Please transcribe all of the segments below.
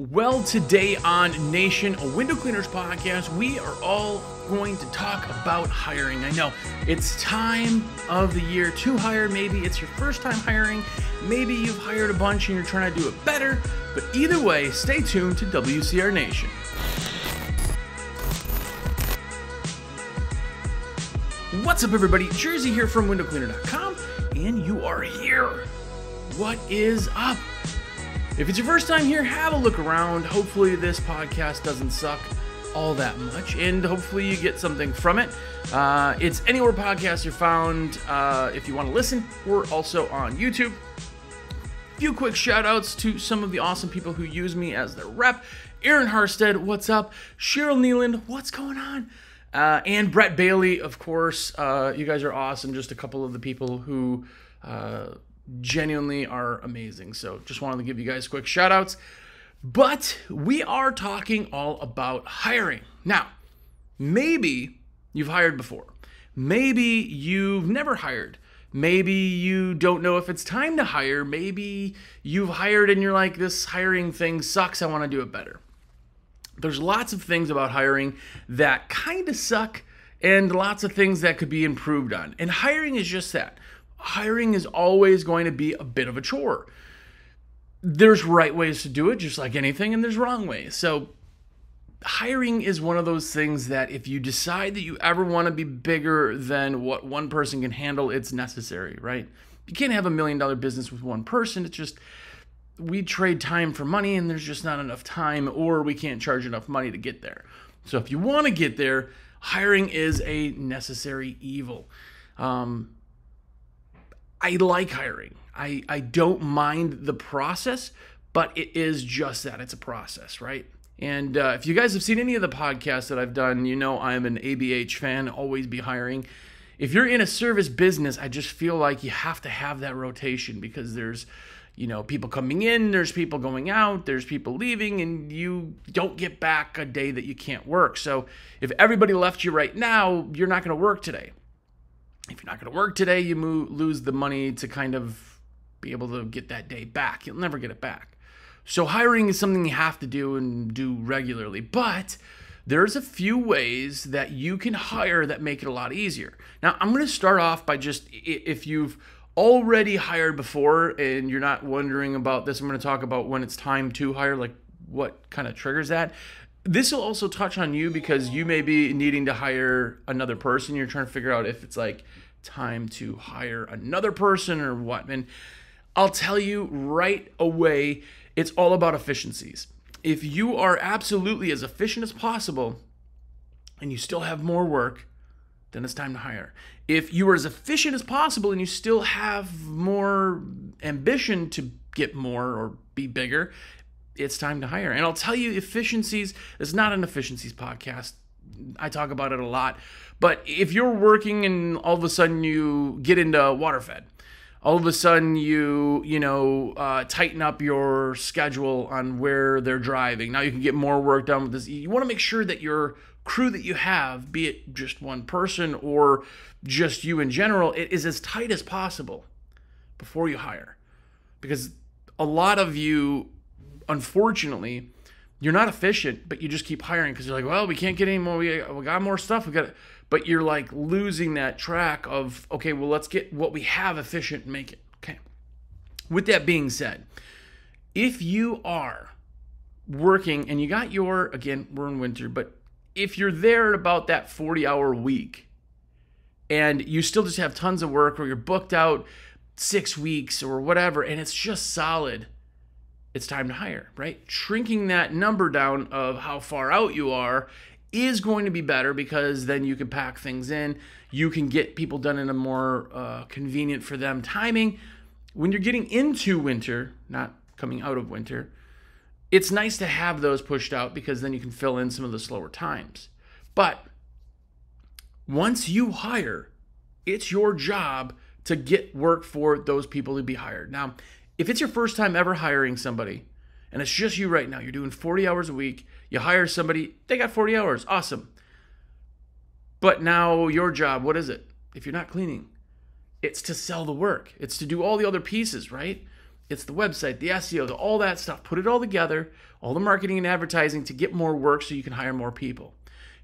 Well, today on Nation, a window cleaners podcast, we are all going to talk about hiring. I know it's time of the year to hire. Maybe it's your first time hiring. Maybe you've hired a bunch and you're trying to do it better. But either way, stay tuned to WCR Nation. What's up, everybody? Jersey here from windowcleaner.com, and you are here. What is up? If it's your first time here, have a look around. Hopefully, this podcast doesn't suck all that much, and hopefully, you get something from it. Uh, it's anywhere podcasts are found. Uh, if you want to listen, we're also on YouTube. Few quick shout outs to some of the awesome people who use me as their rep. Aaron Harstead, what's up? Cheryl Nealand, what's going on? Uh, and Brett Bailey, of course. Uh, you guys are awesome. Just a couple of the people who uh, genuinely are amazing. So just wanted to give you guys quick shout outs. But we are talking all about hiring. Now, maybe you've hired before. Maybe you've never hired. Maybe you don't know if it's time to hire. Maybe you've hired and you're like, this hiring thing sucks. I want to do it better. There's lots of things about hiring that kind of suck and lots of things that could be improved on. And hiring is just that hiring is always going to be a bit of a chore. There's right ways to do it, just like anything, and there's wrong ways. So, hiring is one of those things that if you decide that you ever want to be bigger than what one person can handle, it's necessary, right? You can't have a million dollar business with one person. It's just, we trade time for money, and there's just not enough time, or we can't charge enough money to get there. So, if you want to get there, hiring is a necessary evil. Um, I like hiring. I, I don't mind the process, but it is just that it's a process, right? And uh, if you guys have seen any of the podcasts that I've done, you know I'm an ABH fan, always be hiring. If you're in a service business, I just feel like you have to have that rotation because there's, you know, people coming in, there's people going out, there's people leaving, and you don't get back a day that you can't work. So if everybody left you right now, you're not going to work today if you're not going to work today, you lose the money to kind of be able to get that day back. You'll never get it back. So hiring is something you have to do and do regularly. But there's a few ways that you can hire that make it a lot easier. Now, I'm going to start off by just if you've already hired before and you're not wondering about this, I'm going to talk about when it's time to hire, like what kind of triggers that. This will also touch on you because you may be needing to hire another person. You're trying to figure out if it's like time to hire another person or what. And I'll tell you right away, it's all about efficiencies. If you are absolutely as efficient as possible and you still have more work, then it's time to hire. If you are as efficient as possible and you still have more ambition to get more or be bigger, it's time to hire. And I'll tell you, efficiencies is not an efficiencies podcast. I talk about it a lot. But if you're working and all of a sudden you get into water fed, all of a sudden you you know uh, tighten up your schedule on where they're driving. Now you can get more work done with this. You want to make sure that your crew that you have, be it just one person or just you in general, it is as tight as possible before you hire, because a lot of you unfortunately, you're not efficient, but you just keep hiring because you're like, well, we can't get any more. We, we got more stuff. We got, but you're like losing that track of okay, well, let's get what we have efficient and make it okay. With that being said, if you are working and you got your again, we're in winter, but if you're there at about that 40 hour week and you still just have tons of work or you're booked out six weeks or whatever, and it's just solid it's time to hire, right? Shrinking that number down of how far out you are is going to be better because then you can pack things in. You can get people done in a more uh, convenient for them timing. When you're getting into winter, not coming out of winter, it's nice to have those pushed out because then you can fill in some of the slower times. But once you hire, it's your job to get work for those people to be hired. Now, if it's your first time ever hiring somebody and it's just you right now, you're doing 40 hours a week, you hire somebody, they got 40 hours, awesome. But now your job, what is it? If you're not cleaning, it's to sell the work, it's to do all the other pieces, right? It's the website, the SEO, the, all that stuff. Put it all together, all the marketing and advertising to get more work so you can hire more people.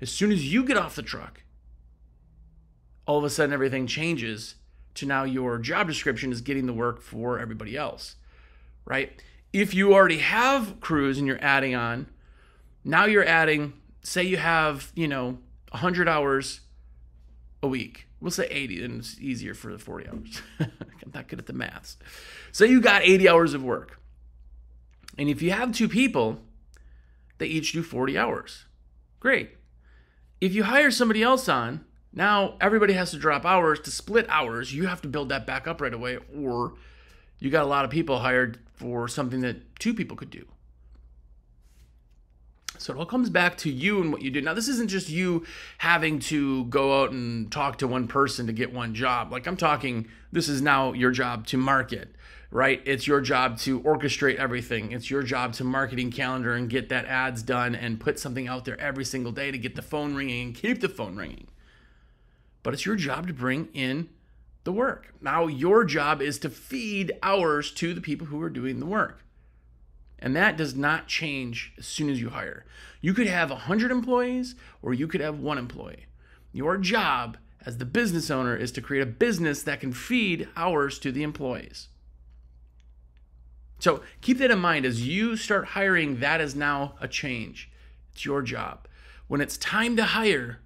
As soon as you get off the truck, all of a sudden everything changes to now your job description is getting the work for everybody else, right? If you already have crews and you're adding on, now you're adding, say you have, you know, 100 hours a week. We'll say 80, then it's easier for the 40 hours. I'm not good at the maths. Say you got 80 hours of work. And if you have two people, they each do 40 hours. Great. If you hire somebody else on, now everybody has to drop hours to split hours. You have to build that back up right away, or you got a lot of people hired for something that two people could do. So it all comes back to you and what you do. Now, this isn't just you having to go out and talk to one person to get one job. Like I'm talking, this is now your job to market, right? It's your job to orchestrate everything. It's your job to marketing calendar and get that ads done and put something out there every single day to get the phone ringing and keep the phone ringing but it's your job to bring in the work. Now, your job is to feed hours to the people who are doing the work. And that does not change as soon as you hire. You could have 100 employees or you could have one employee. Your job as the business owner is to create a business that can feed hours to the employees. So keep that in mind as you start hiring, that is now a change. It's your job. When it's time to hire,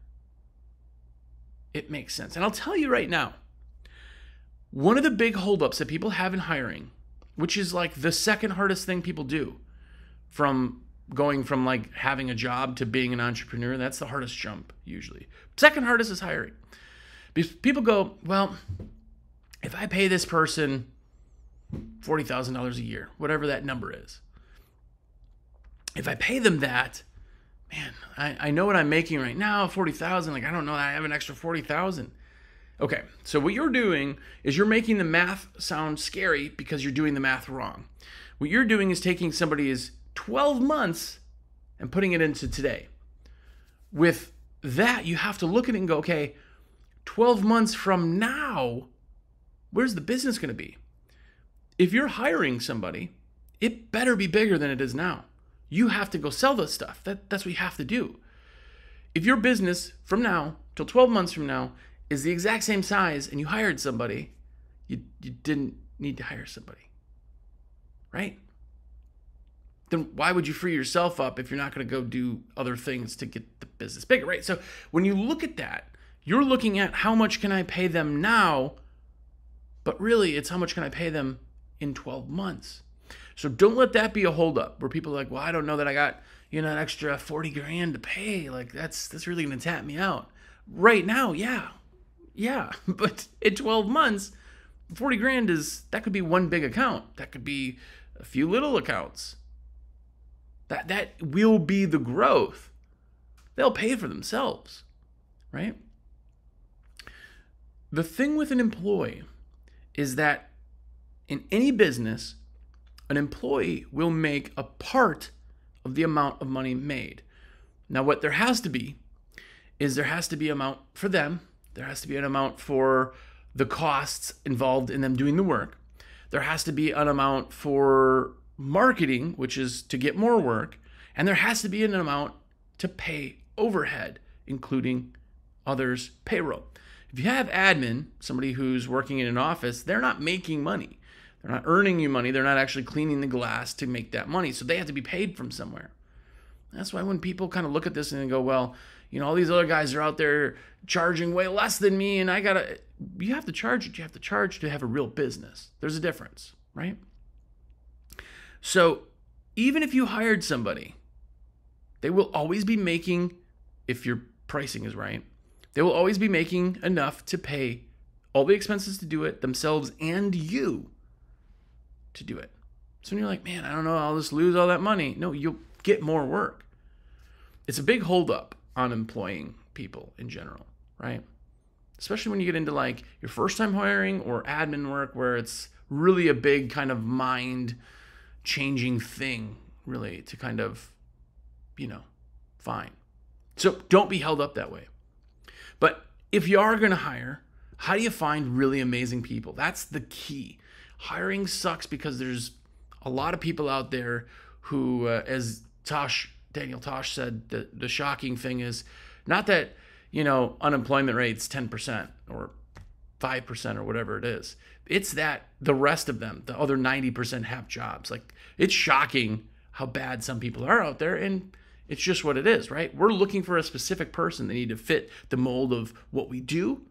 it makes sense. And I'll tell you right now, one of the big holdups that people have in hiring, which is like the second hardest thing people do from going from like having a job to being an entrepreneur, that's the hardest jump usually. Second hardest is hiring. People go, well, if I pay this person $40,000 a year, whatever that number is, if I pay them that, man, I, I know what I'm making right now, 40,000. Like, I don't know I have an extra 40,000. Okay, so what you're doing is you're making the math sound scary because you're doing the math wrong. What you're doing is taking somebody's 12 months and putting it into today. With that, you have to look at it and go, okay, 12 months from now, where's the business going to be? If you're hiring somebody, it better be bigger than it is now. You have to go sell this stuff. That, that's what you have to do. If your business from now till 12 months from now is the exact same size and you hired somebody, you, you didn't need to hire somebody. Right? Then why would you free yourself up if you're not going to go do other things to get the business bigger, right? So when you look at that, you're looking at how much can I pay them now, but really it's how much can I pay them in 12 months. So don't let that be a holdup where people are like, well, I don't know that I got, you know, an extra 40 grand to pay. Like that's that's really gonna tap me out. Right now, yeah. Yeah. But in 12 months, 40 grand is that could be one big account. That could be a few little accounts. That that will be the growth. They'll pay for themselves, right? The thing with an employee is that in any business, an employee will make a part of the amount of money made. Now, what there has to be is there has to be an amount for them, there has to be an amount for the costs involved in them doing the work. There has to be an amount for marketing, which is to get more work, and there has to be an amount to pay overhead, including others' payroll. If you have admin, somebody who's working in an office, they're not making money. They're not earning you money. They're not actually cleaning the glass to make that money. So they have to be paid from somewhere. That's why when people kind of look at this and go, well, you know, all these other guys are out there charging way less than me, and I gotta, you have to charge what you have to charge to have a real business. There's a difference, right? So even if you hired somebody, they will always be making, if your pricing is right, they will always be making enough to pay all the expenses to do it themselves and you to do it. So when you're like, man, I don't know, I'll just lose all that money. No, you'll get more work. It's a big holdup on employing people in general, right? Especially when you get into like your first time hiring or admin work where it's really a big kind of mind changing thing, really, to kind of, you know, fine. So don't be held up that way. But if you are going to hire, how do you find really amazing people? That's the key hiring sucks because there's a lot of people out there who, uh, as Tosh Daniel Tosh said, the the shocking thing is not that you know unemployment rate's ten percent or five percent or whatever it is. It's that the rest of them, the other ninety percent, have jobs. Like it's shocking how bad some people are out there, and it's just what it is, right? We're looking for a specific person. They need to fit the mold of what we do.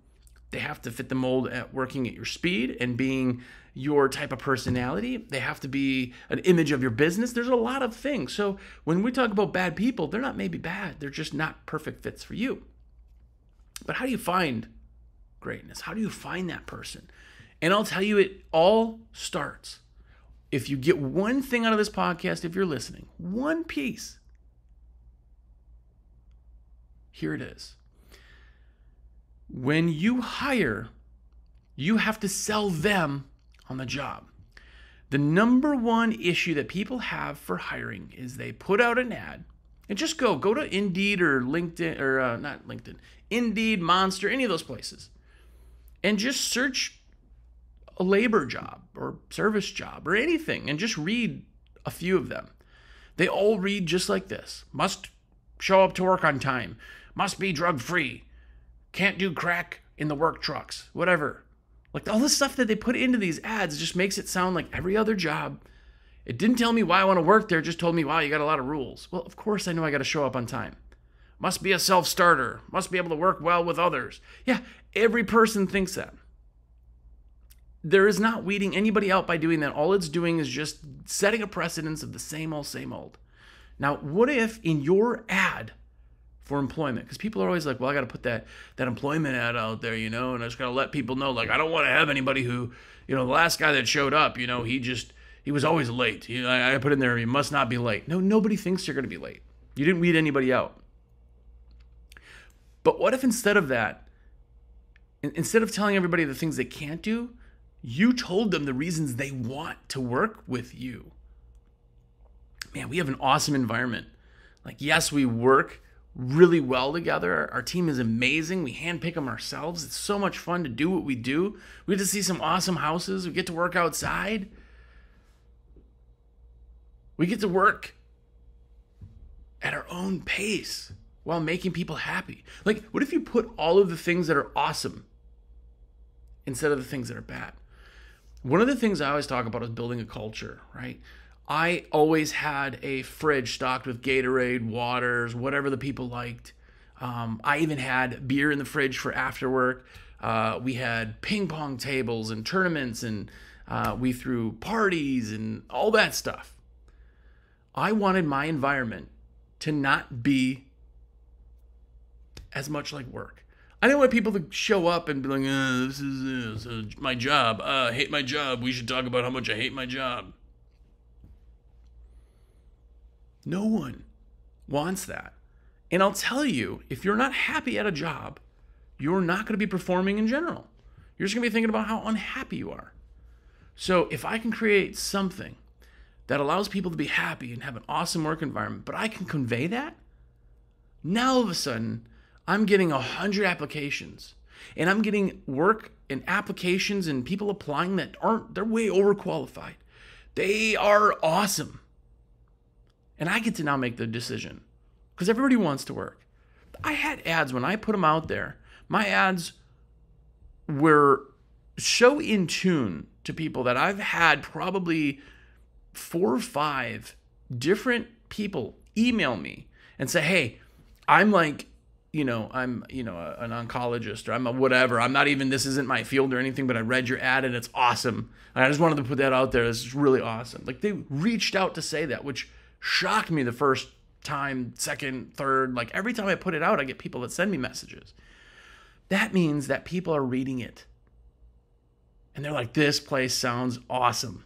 They have to fit the mold at working at your speed and being your type of personality. They have to be an image of your business. There's a lot of things. So when we talk about bad people, they're not maybe bad, they're just not perfect fits for you. But how do you find greatness? How do you find that person? And I'll tell you, it all starts. If you get one thing out of this podcast, if you're listening, one piece, here it is. When you hire, you have to sell them on the job. The number one issue that people have for hiring is they put out an ad and just go go to Indeed or LinkedIn or uh, not LinkedIn, Indeed, Monster, any of those places, and just search a labor job or service job or anything, and just read a few of them. They all read just like this: must show up to work on time, must be drug free, can't do crack in the work trucks, whatever. Like all the stuff that they put into these ads just makes it sound like every other job. It didn't tell me why I want to work there, just told me, wow, you got a lot of rules. Well, of course I know I got to show up on time. Must be a self starter, must be able to work well with others. Yeah, every person thinks that. There is not weeding anybody out by doing that. All it's doing is just setting a precedence of the same old, same old. Now, what if in your ad, for employment. Because people are always like well i got to put that that employment ad out there you know and i just got to let people know like i don't want to have anybody who you know the last guy that showed up you know he just he was always late. You know, I, put in there he must not be late. No nobody thinks you're going to be late. You didn't weed anybody out. But what if instead of that instead of telling everybody the things they can't do you told them the reasons they want to work with you? Man we have an awesome environment. Like yes we work really well together. Our team is amazing. We handpick them ourselves. It's so much fun to do what we do. We get to see some awesome houses. We get to work outside. We get to work at our own pace while making people happy. Like, what if you put all of the things that are awesome instead of the things that are bad? One of the things I always talk about is building a culture, right? I always had a fridge stocked with Gatorade, waters, whatever the people liked. Um, I even had beer in the fridge for after work. Uh, we had ping pong tables and tournaments, and uh, we threw parties and all that stuff. I wanted my environment to not be as much like work. I didn't want people to show up and be like, uh, "This is uh, my job. Uh, I hate my job. We should talk about how much I hate my job." No one wants that. And I'll tell you, if you're not happy at a job, you're not going to be performing in general. You're just going to be thinking about how unhappy you are. So if I can create something that allows people to be happy and have an awesome work environment, but I can convey that, now all of a sudden I'm getting a hundred applications and I'm getting work and applications and people applying that aren't, they're way overqualified. They are awesome. And I get to now make the decision because everybody wants to work. I had ads when I put them out there. My ads were so in tune to people that I've had probably four or five different people email me and say, "Hey, I'm like, you know, I'm, you know, an oncologist or I'm a whatever. I'm not even this isn't my field or anything, but I read your ad and it's awesome. And I just wanted to put that out there. It's really awesome." Like they reached out to say that, which shocked me the first time, second, third. Like every time I put it out, I get people that send me messages. That means that people are reading it. And they're like, this place sounds awesome.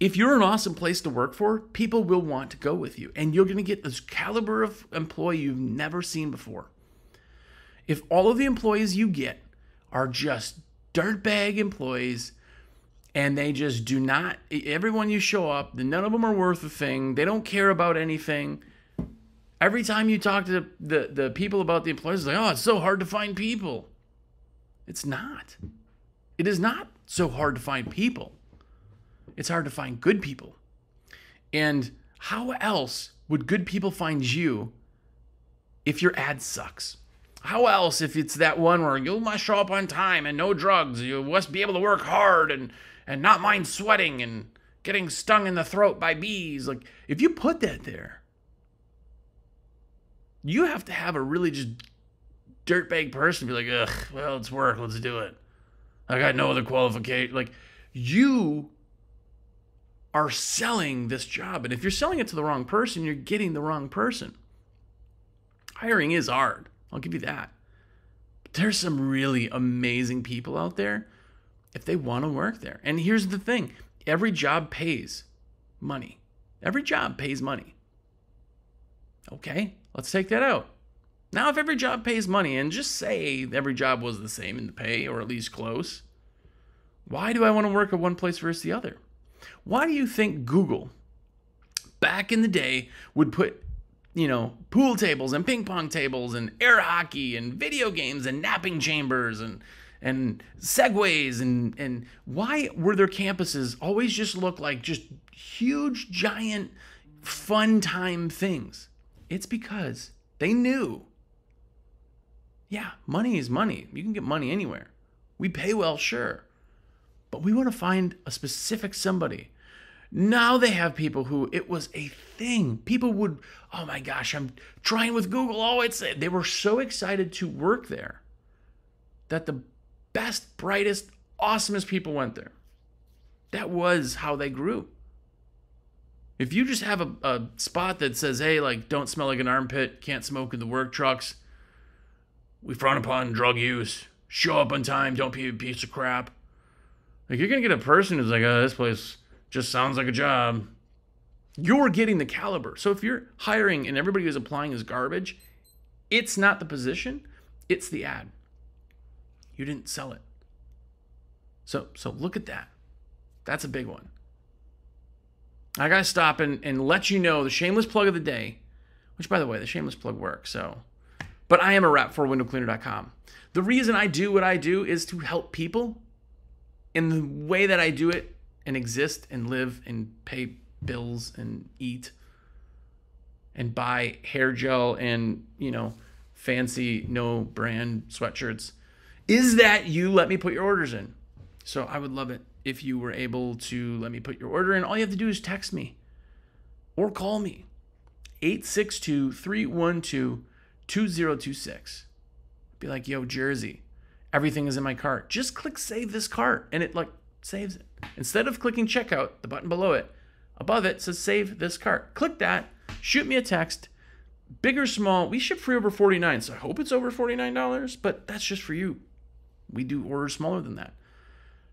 If you're an awesome place to work for, people will want to go with you. And you're going to get this caliber of employee you've never seen before. If all of the employees you get are just dirtbag employees and they just do not everyone you show up none of them are worth a thing. They don't care about anything. Every time you talk to the, the, the people about the employees like oh it's so hard to find people. It's not. It is not so hard to find people. It's hard to find good people. And how else would good people find you if your ad sucks? How else if it's that one where you must show up on time and no drugs, you must be able to work hard and and not mind sweating and getting stung in the throat by bees. Like if you put that there, you have to have a really just dirtbag person be like, ugh, well, it's work, let's do it. I got no other qualification. Like you are selling this job. And if you're selling it to the wrong person, you're getting the wrong person. Hiring is hard. I'll give you that. But there's some really amazing people out there if they want to work there. And here's the thing every job pays money. Every job pays money. Okay, let's take that out. Now, if every job pays money, and just say every job was the same in the pay, or at least close, why do I want to work at one place versus the other? Why do you think Google, back in the day, would put, you know, pool tables and ping pong tables and air hockey and video games and napping chambers and and segways and and why were their campuses always just look like just huge giant fun time things? It's because they knew. Yeah, money is money. You can get money anywhere. We pay well, sure. But we want to find a specific somebody. Now they have people who it was a thing. People would, oh my gosh, I'm trying with Google. Oh, it's they were so excited to work there that the best, brightest, awesomest people went there. That was how they grew. If you just have a, a spot that says, hey, like, don't smell like an armpit, can't smoke in the work trucks, we frown upon drug use, show up on time, don't be a piece of crap. Like, you're going to get a person who's like, oh, this place just sounds like a job. You're getting the caliber. So if you're hiring and everybody who's applying is garbage, it's not the position, it's the ad. You didn't sell it. So so look at that. That's a big one. I gotta stop and, and let you know the shameless plug of the day, which by the way, the shameless plug works, so but I am a rep for windowcleaner.com. The reason I do what I do is to help people in the way that I do it and exist and live and pay bills and eat and buy hair gel and, you know, fancy no brand sweatshirts is that you let me put your orders in. So I would love it if you were able to let me put your order in. All you have to do is text me or call me 862 312 2026. Be like, yo, Jersey, everything is in my cart. Just click save this cart and it like saves it. Instead of clicking checkout, the button below it, above it says save this cart. Click that, shoot me a text. Big or small, we ship free over 49, so I hope it's over $49, but that's just for you. We do orders smaller than that.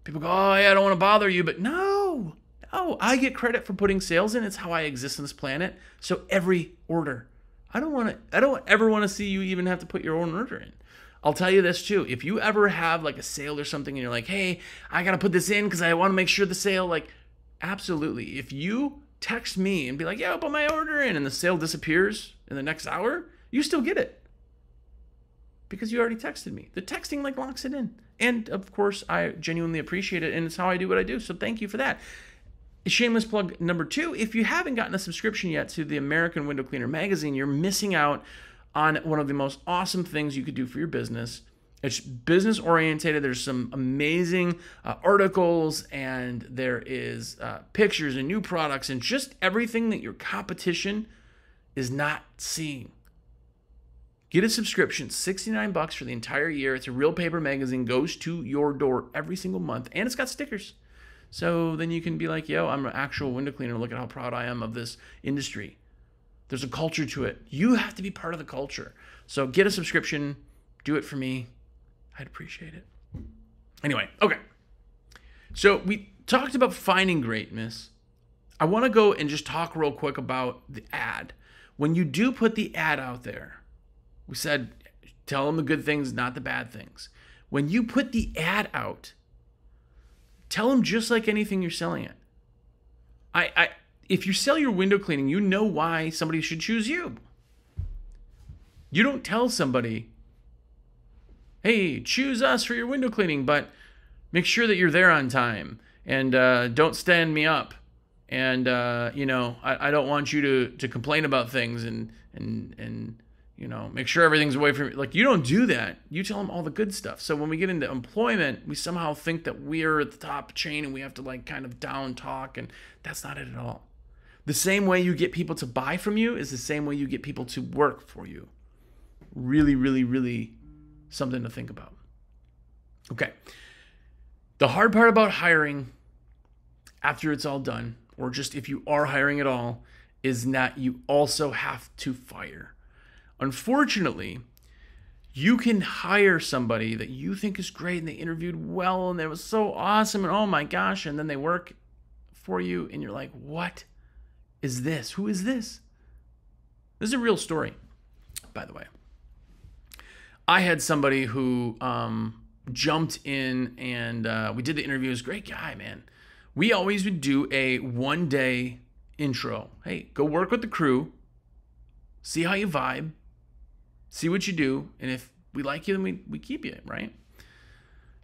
People go, oh, yeah, I don't want to bother you, but no, no, I get credit for putting sales in. It's how I exist on this planet. So every order, I don't want to, I don't ever want to see you even have to put your own order in. I'll tell you this too. If you ever have like a sale or something and you're like, hey, I got to put this in because I want to make sure the sale, like, absolutely. If you text me and be like, yeah, I'll put my order in and the sale disappears in the next hour, you still get it because you already texted me. The texting like locks it in. And of course, I genuinely appreciate it, and it's how I do what I do. So thank you for that. Shameless plug number two if you haven't gotten a subscription yet to the American Window Cleaner magazine, you're missing out on one of the most awesome things you could do for your business. It's business orientated. There's some amazing uh, articles, and there is uh, pictures and new products, and just everything that your competition is not seeing. Get a subscription, 69 bucks for the entire year. It's a real paper magazine, goes to your door every single month, and it's got stickers. So then you can be like, yo, I'm an actual window cleaner. Look at how proud I am of this industry. There's a culture to it. You have to be part of the culture. So get a subscription, do it for me. I'd appreciate it. Anyway, okay. So we talked about finding greatness. I want to go and just talk real quick about the ad. When you do put the ad out there, we said, tell them the good things, not the bad things. When you put the ad out, tell them just like anything you're selling it. I, I, if you sell your window cleaning, you know why somebody should choose you. You don't tell somebody, hey, choose us for your window cleaning, but make sure that you're there on time and uh, don't stand me up. And uh, you know, I, I don't want you to to complain about things and and and you know make sure everything's away from you. Like you don't do that. You tell them all the good stuff. So when we get into employment, we somehow think that we're at the top chain and we have to like kind of down talk, and that's not it at all. The same way you get people to buy from you is the same way you get people to work for you. Really, really, really something to think about. Okay. The hard part about hiring after it's all done, or just if you are hiring at all, is that you also have to fire. Unfortunately, you can hire somebody that you think is great and they interviewed well and they was so awesome and oh my gosh, and then they work for you and you're like, what? is this? Who is this? This is a real story, by the way. I had somebody who um, jumped in and uh, we did the interview. He was a great guy, man. We always would do a one day intro. Hey, go work with the crew, see how you vibe, see what you do, and if we like you, then we, we keep you, right?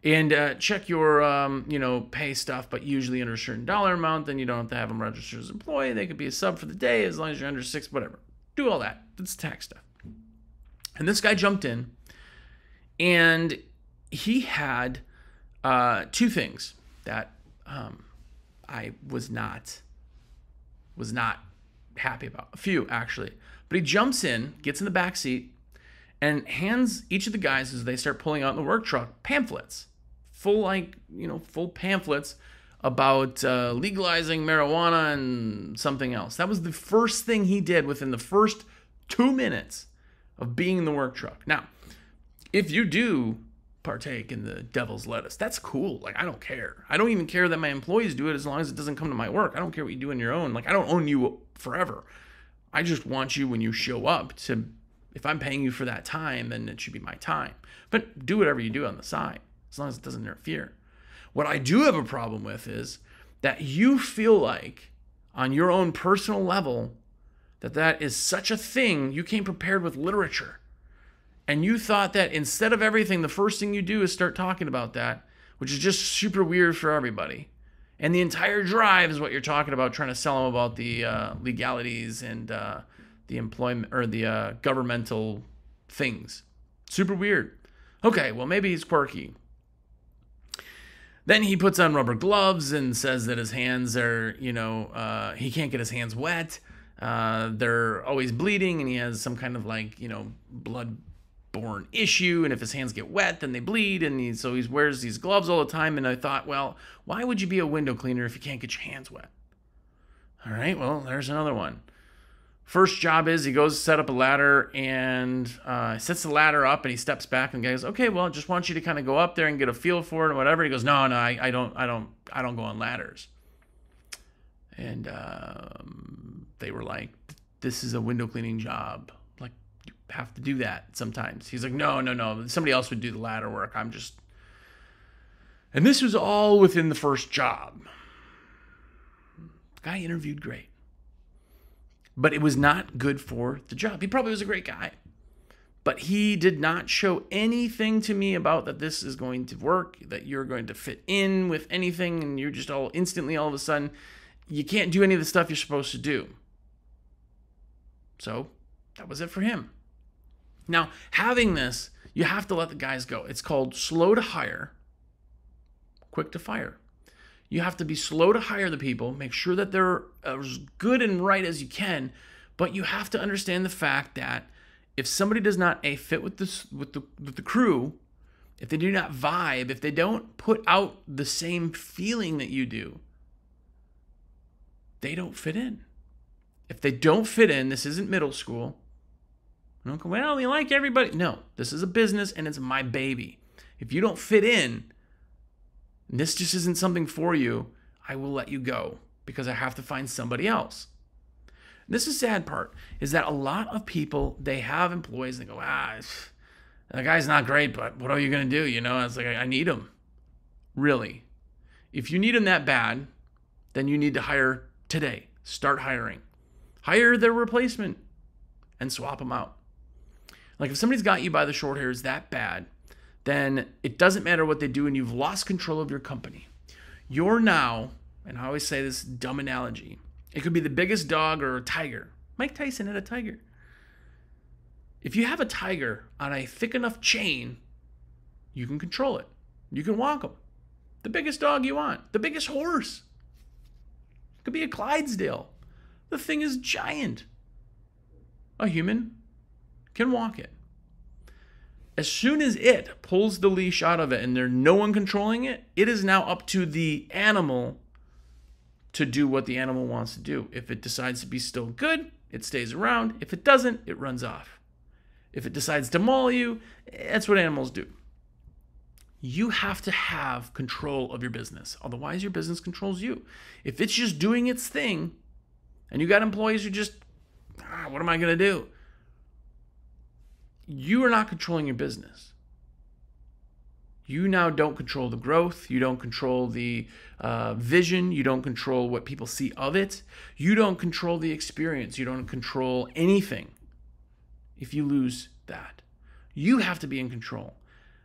and uh, check your um, you know pay stuff but usually under a certain dollar amount then you don't have to have them registered as employee. They could be a sub for the day as long as you're under six whatever. Do all that. That's tax stuff. And this guy jumped in and he had uh, two things that um, i was not was not happy about. A few actually. But he jumps in gets in the back seat and hands each of the guys as they start pulling out in the work truck pamphlets full like you know full pamphlets about uh, legalizing marijuana and something else. That was the first thing he did within the first two minutes of being in the work truck. Now, if you do partake in the devil's lettuce, that's cool. Like I don't care. I don't even care that my employees do it as long as it doesn't come to my work. I don't care what you do on your own. Like I don't own you forever. I just want you when you show up to if I'm paying you for that time, then it should be my time. But do whatever you do on the side as long as it doesn't interfere. What I do have a problem with is that you feel like on your own personal level that that is such a thing you came prepared with literature and you thought that instead of everything the first thing you do is start talking about that which is just super weird for everybody and the entire drive is what you're talking about trying to sell them about the uh, legalities and uh, the employment or the uh, governmental things super weird okay well maybe he's quirky then he puts on rubber gloves and says that his hands are, you know, uh, he can't get his hands wet. Uh, they're always bleeding, and he has some kind of like, you know, blood-borne issue. And if his hands get wet, then they bleed. And he, so he wears these gloves all the time. And I thought, well, why would you be a window cleaner if you can't get your hands wet? All right, well, there's another one. First job is he goes set up a ladder and uh, sets the ladder up and he steps back and guy goes, okay, well, just want you to kind of go up there and get a feel for it and whatever. He goes, no, no, I, I don't, I don't, I don't go on ladders. And um, they were like, this is a window cleaning job. Like you have to do that sometimes. He's like, no, no, no. Somebody else would do the ladder work. I'm just. And this was all within the first job. The guy interviewed great but it was not good for the job. He probably was a great guy, but he did not show anything to me about that this is going to work, that you're going to fit in with anything, and you're just all instantly all of a sudden, you can't do any of the stuff you're supposed to do. So that was it for him. Now, having this, you have to let the guys go. It's called slow to hire, quick to fire. You have to be slow to hire the people, make sure that they're as good and right as you can, but you have to understand the fact that if somebody does not a fit with this with the with the crew, if they do not vibe, if they don't put out the same feeling that you do, they don't fit in. If they don't fit in, this isn't middle school. Don't go, well, we like everybody. No, this is a business and it's my baby. If you don't fit in, this just isn't something for you, I will let you go because I have to find somebody else. This is sad part is that a lot of people they have employees and they go, ah, that guy's not great, but what are you gonna do? You know, it's like I need him. Really, if you need him that bad, then you need to hire today. Start hiring. Hire their replacement and swap them out. Like if somebody's got you by the short hairs that bad, then it doesn't matter what they do and you've lost control of your company. You're now, and I always say this dumb analogy, it could be the biggest dog or a tiger. Mike Tyson had a tiger. If you have a tiger on a thick enough chain, you can control it. You can walk him. The biggest dog you want, the biggest horse. It could be a Clydesdale. The thing is giant. A human can walk it. As soon as it pulls the leash out of it and there's no one controlling it, it is now up to the animal to do what the animal wants to do. If it decides to be still good, it stays around. If it doesn't, it runs off. If it decides to maul you, that's what animals do. You have to have control of your business. Otherwise, your business controls you. If it's just doing its thing and you got employees who just, ah, what am I going to do? You are not controlling your business. You now don't control the growth. You don't control the uh, vision. You don't control what people see of it. You don't control the experience. You don't control anything if you lose that. You have to be in control.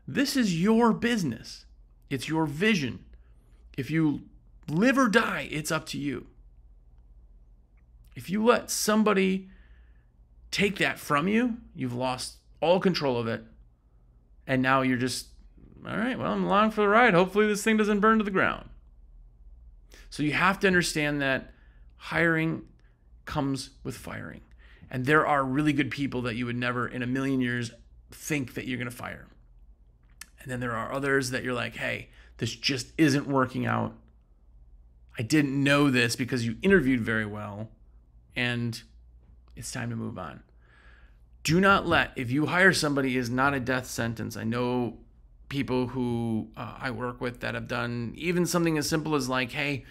This is your business, it's your vision. If you live or die, it's up to you. If you let somebody take that from you, you've lost all control of it. And now you're just, all right, well, I'm along for the ride. Hopefully, this thing doesn't burn to the ground. So you have to understand that hiring comes with firing. And there are really good people that you would never in a million years think that you're going to fire. And then there are others that you're like, hey, this just isn't working out. I didn't know this because you interviewed very well, and it's time to move on. Do not let, if you hire somebody, is not a death sentence. I know people who uh, I work with that have done even something as simple as like, hey,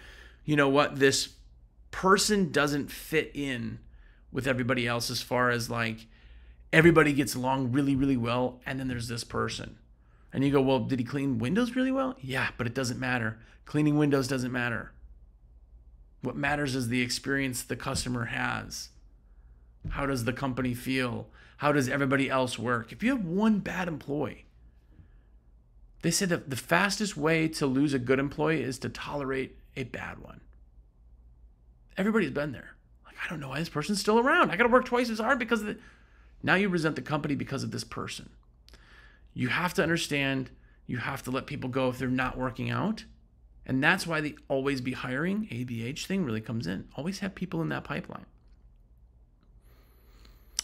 you know what, this person doesn't fit in with everybody else as far as like everybody gets along really, really well, and then there's this person. And you go, well, did he clean windows really well? Yeah, but it doesn't matter. Cleaning windows doesn't matter. What matters is the experience the customer has. How does the company feel? How does everybody else work? If you have one bad employee, they said that the fastest way to lose a good employee is to tolerate a bad one. Everybody's been there. Like, I don't know why this person's still around. I got to work twice as hard because of the. Now you resent the company because of this person. You have to understand, you have to let people go if they're not working out. And that's why the always be hiring ABH thing really comes in. Always have people in that pipeline.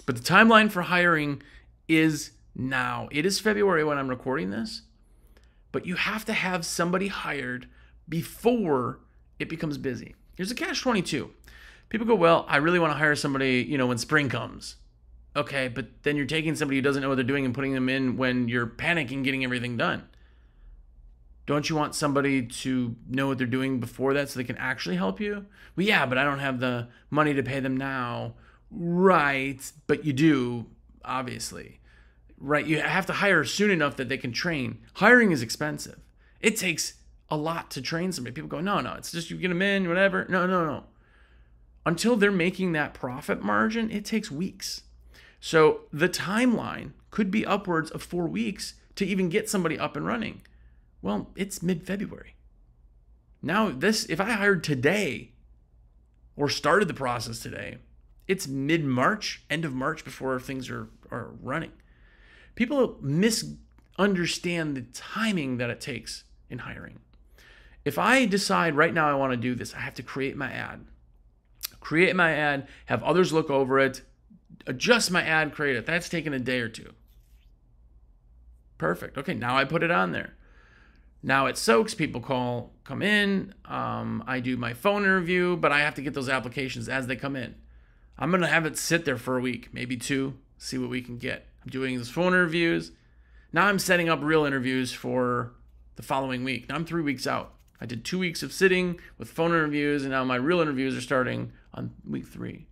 But the timeline for hiring is now. It is February when I'm recording this, but you have to have somebody hired before it becomes busy. Here's a catch 22. People go, "Well, I really want to hire somebody, you know, when spring comes." Okay, but then you're taking somebody who doesn't know what they're doing and putting them in when you're panicking getting everything done. Don't you want somebody to know what they're doing before that so they can actually help you? Well, yeah, but I don't have the money to pay them now. Right, but you do, obviously. Right, you have to hire soon enough that they can train. Hiring is expensive. It takes a lot to train somebody. People go, no, no, it's just you get them in, whatever. No, no, no. Until they're making that profit margin, it takes weeks. So the timeline could be upwards of four weeks to even get somebody up and running. Well, it's mid February. Now, this, if I hired today or started the process today, it's mid March, end of March before things are, are running. People misunderstand the timing that it takes in hiring. If I decide right now I want to do this, I have to create my ad. Create my ad, have others look over it, adjust my ad, create it. That's taken a day or two. Perfect. Okay, now I put it on there. Now it soaks. People call, come in. Um, I do my phone interview, but I have to get those applications as they come in. I'm going to have it sit there for a week, maybe two, see what we can get. I'm doing those phone interviews. Now I'm setting up real interviews for the following week. Now I'm three weeks out. I did two weeks of sitting with phone interviews, and now my real interviews are starting on week three.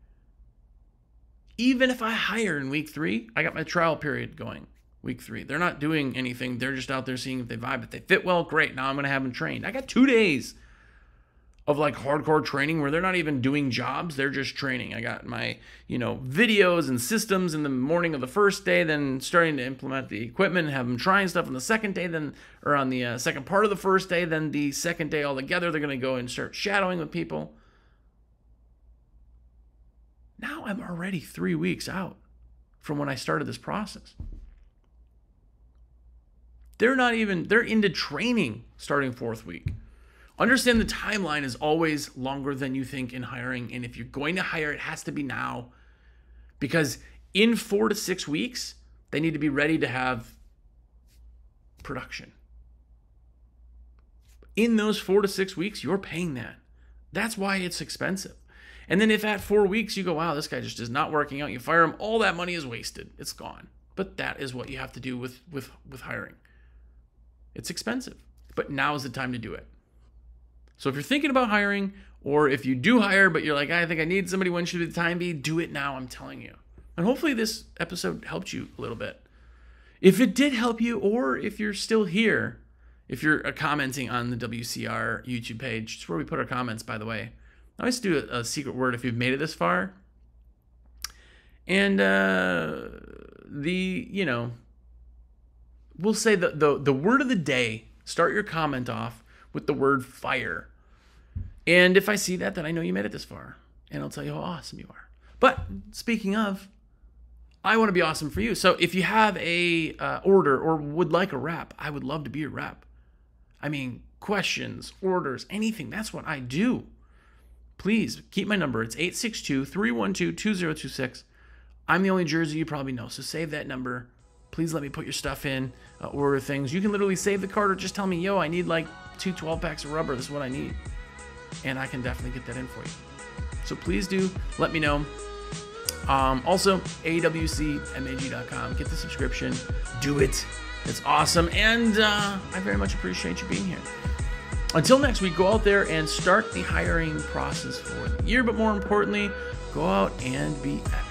Even if I hire in week three, I got my trial period going. Week three. They're not doing anything. They're just out there seeing if they vibe. If they fit well, great. Now I'm going to have them trained. I got two days of like hardcore training where they're not even doing jobs, they're just training. I got my, you know, videos and systems in the morning of the first day, then starting to implement the equipment and have them trying stuff on the second day, then, or on the uh, second part of the first day, then the second day all together, they're going to go and start shadowing with people. Now I'm already three weeks out from when I started this process. They're not even, they're into training starting fourth week. Understand the timeline is always longer than you think in hiring. And if you're going to hire, it has to be now. Because in four to six weeks, they need to be ready to have production. In those four to six weeks, you're paying that. That's why it's expensive. And then if at four weeks you go, wow, this guy just is not working out, you fire him, all that money is wasted. It's gone. But that is what you have to do with with with hiring. It's expensive. But now is the time to do it. So if you're thinking about hiring, or if you do hire, but you're like, I think I need somebody, when should the time be? Do it now, I'm telling you. And hopefully this episode helped you a little bit. If it did help you, or if you're still here, if you're uh, commenting on the WCR YouTube page, it's where we put our comments, by the way. I always do a, a secret word if you've made it this far. And uh, the, you know, we'll say the, the, the word of the day, start your comment off with the word fire. And if I see that, then I know you made it this far. And I'll tell you how awesome you are. But speaking of, I want to be awesome for you. So if you have a uh, order or would like a rep, I would love to be your rep. I mean, questions, orders, anything. That's what I do. Please keep my number. It's 862 312 2026. I'm the only Jersey you probably know. So save that number. Please let me put your stuff in, uh, order things. You can literally save the card or just tell me, yo, I need like two 12 packs of rubber. This is what I need. And I can definitely get that in for you. So please do let me know. Um, also, awcmag.com. Get the subscription. Do it. It's awesome. And uh, I very much appreciate you being here. Until next week, go out there and start the hiring process for the year. But more importantly, go out and be epic.